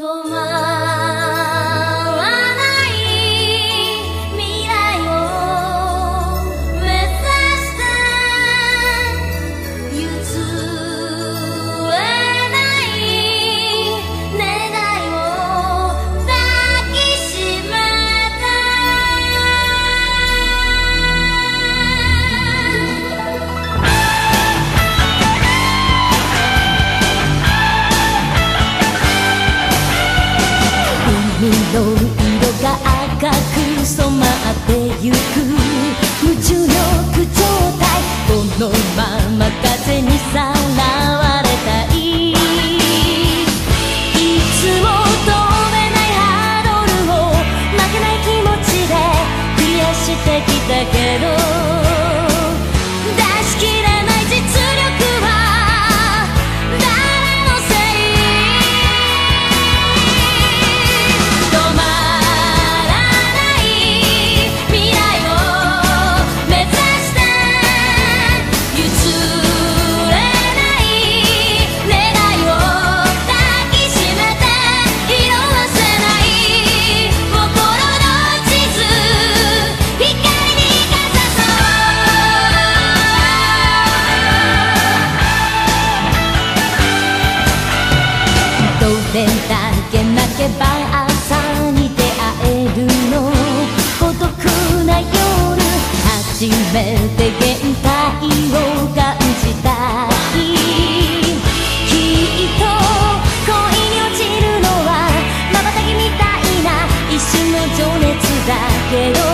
做吗？の色が赤く染まるけば朝に出会えるの孤独な夜初めて限界を感じた日きっと恋に落ちるのは瞬きみたいな一瞬の情熱だけど